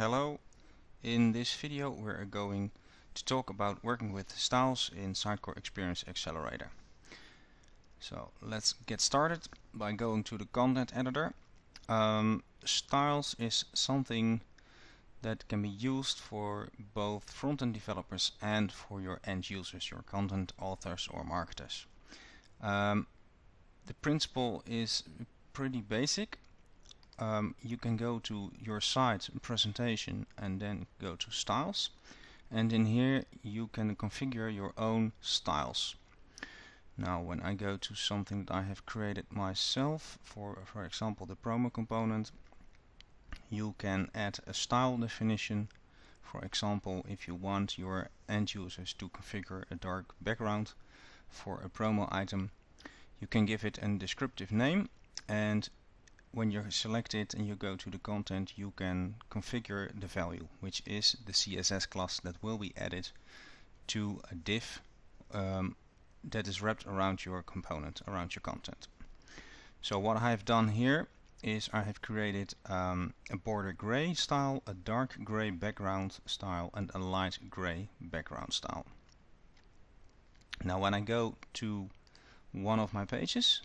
Hello, in this video we're going to talk about working with styles in Sitecore Experience Accelerator. So let's get started by going to the content editor. Um, styles is something that can be used for both front-end developers and for your end users, your content authors or marketers. Um, the principle is pretty basic um, you can go to your site presentation and then go to styles. And in here you can configure your own styles. Now when I go to something that I have created myself for for example the promo component you can add a style definition. For example if you want your end users to configure a dark background for a promo item you can give it a descriptive name and when you select it and you go to the content you can configure the value which is the CSS class that will be added to a div um, that is wrapped around your component, around your content. So what I have done here is I have created um, a border gray style, a dark gray background style and a light gray background style. Now when I go to one of my pages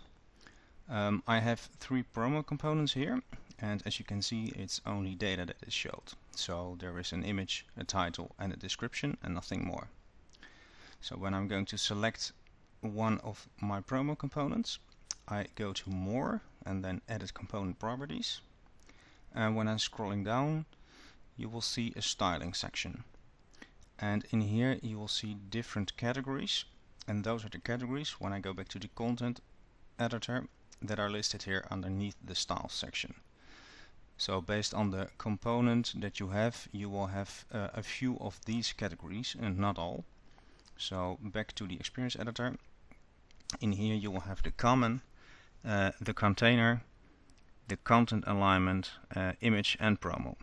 um, I have three promo components here and as you can see it's only data that is showed. So there is an image, a title and a description and nothing more. So when I'm going to select one of my promo components I go to more and then edit component properties and when I'm scrolling down you will see a styling section and in here you will see different categories and those are the categories when I go back to the content editor that are listed here underneath the style section. So based on the component that you have, you will have uh, a few of these categories and not all. So back to the experience editor. In here you will have the common, uh, the container, the content alignment, uh, image and promo.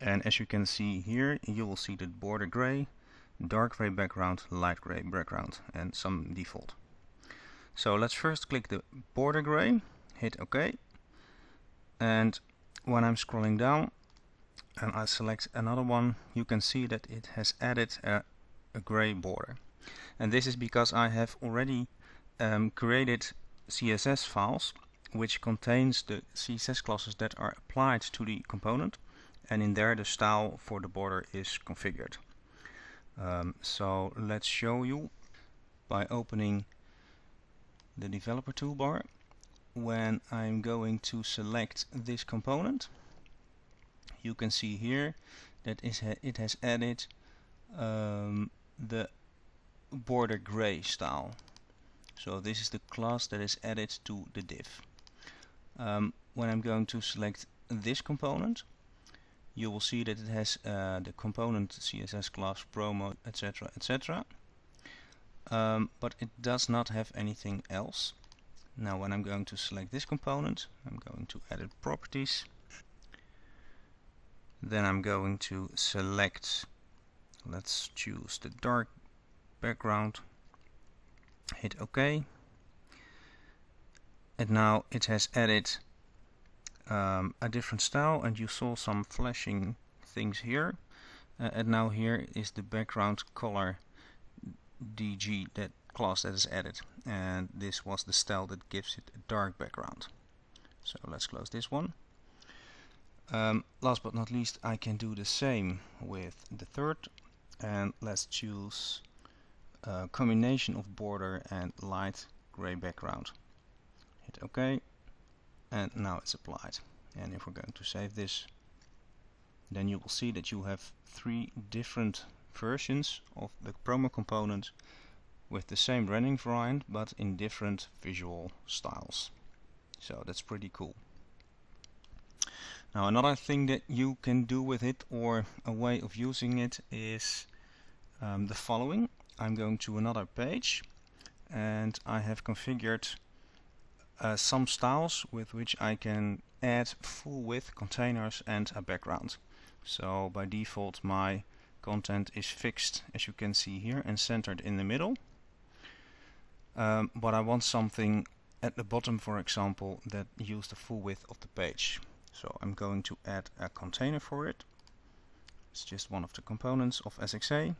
And as you can see here, you will see the border gray, dark gray background, light gray background and some default. So let's first click the border gray, hit OK. And when I'm scrolling down and I select another one, you can see that it has added a, a gray border. And this is because I have already um, created CSS files which contains the CSS classes that are applied to the component and in there the style for the border is configured. Um, so let's show you by opening the developer toolbar when I'm going to select this component. You can see here that it has added um, the border gray style. So this is the class that is added to the div. Um, when I'm going to select this component you will see that it has uh, the component CSS class promo etc etc um, but it does not have anything else. Now when I'm going to select this component, I'm going to edit properties. Then I'm going to select, let's choose the dark background, hit OK. And now it has added um, a different style and you saw some flashing things here. Uh, and now here is the background color dg that class that is added. And this was the style that gives it a dark background. So let's close this one. Um, last but not least I can do the same with the third. And let's choose a combination of border and light gray background. Hit OK. And now it's applied. And if we're going to save this then you will see that you have three different versions of the promo component with the same rendering variant but in different visual styles. So that's pretty cool. Now another thing that you can do with it or a way of using it is um, the following. I'm going to another page and I have configured uh, some styles with which I can add full width containers and a background. So by default my content is fixed as you can see here and centered in the middle um, but I want something at the bottom for example that use the full width of the page so I'm going to add a container for it It's just one of the components of SXA.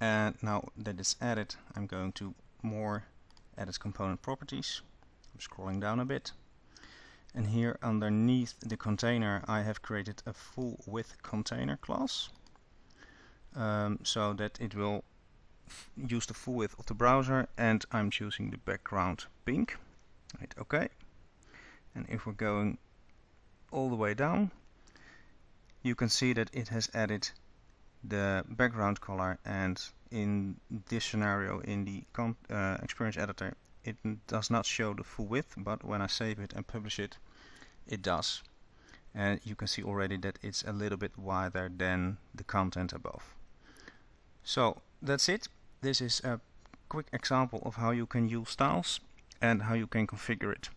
And now that it's added, I'm going to more edit component properties. I'm scrolling down a bit. And here underneath the container, I have created a full width container class. Um, so that it will use the full width of the browser and I'm choosing the background pink. Right, okay. And if we're going all the way down, you can see that it has added the background color and in this scenario in the uh, experience editor it does not show the full width but when I save it and publish it it does. And you can see already that it's a little bit wider than the content above. So that's it. This is a quick example of how you can use styles and how you can configure it